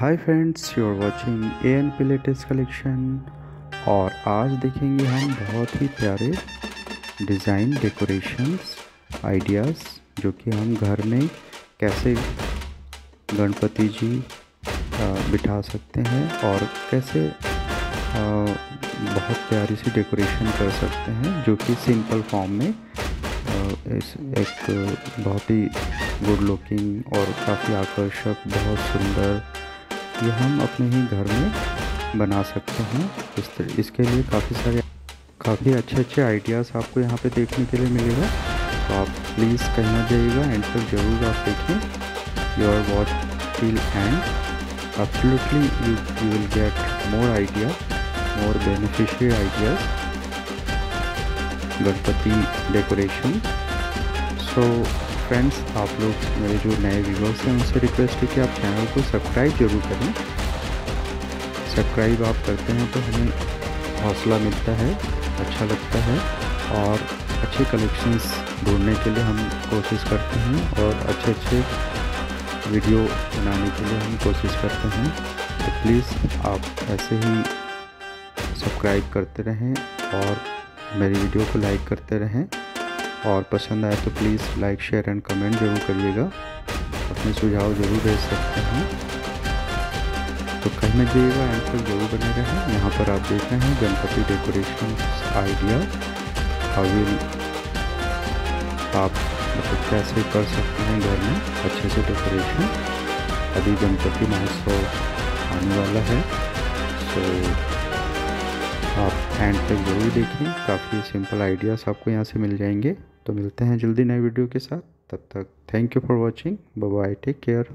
Hi friends you are watching A N P latest collection और आज देखेंगे हम बहुत ही प्यारे डिज़ाइन डेकोरेशंस आइडियाज़ जो कि हम घर में कैसे गणपति जी बिठा सकते हैं और कैसे बहुत प्यारी सी डेकोरेशन कर सकते हैं, जो कि सिंपल फॉर्म में इस एक बहुत ही गुड लुकिंग और काफ़ी आकर्षक, बहुत सुंदर ये हम अपने ही घर में बना सकते हैं इस इसके लिए काफ़ी सारे काफ़ी अच्छे अच्छे आइडियाज़ आपको यहाँ पे देखने के लिए मिलेगा तो आप प्लीज़ कहीं जाइएगा एंड तक ज़रूर आप देखें your watch till end absolutely you, you will get more idea more beneficiary ideas. Ganpati decoration so friends आप लोग मेरे जो नए व्यूवर्स हैं, उनसे रिक्वेस्ट है कि आप चैनल को सब्सक्राइब ज़रूर करें। सब्सक्राइब आप करते हैं तो हमें हौसला मिलता है अच्छा लगता है और अच्छे कलेक्शंस ढूँढने के लिए हम कोशिश करते हैं और अच्छे अच्छे वीडियो बनाने के लिए हम कोशिश करते हैं। तो प्लीज़ आप ऐसे ही सब्सक्राइब करते रहें और मेरी वीडियो को लाइक करते रहें। और पसंद आए तो please like share and comment ज़रूर करिएगा। अपने सुझाव ज़रूर भेज सकते हैं। तो कहीं में जाइएगा एंड तक ज़रूर बने रहें। यहाँ पर आप देख रहे हैं गणपति डेकोरेशन आइडिया हाउ आप मतलब कैसे कर सकते हैं घर में अच्छे से डेकोरेशन अभी गणपति महोत्सव आने वाला है। सो आप एंड तक ज़रूर देखें। काफ़ी सिंपल आइडियाज़ आपको यहाँ से मिल जाएँगे। तो मिलते हैं जल्दी नए वीडियो के साथ। तब तक thank you for watching bye take care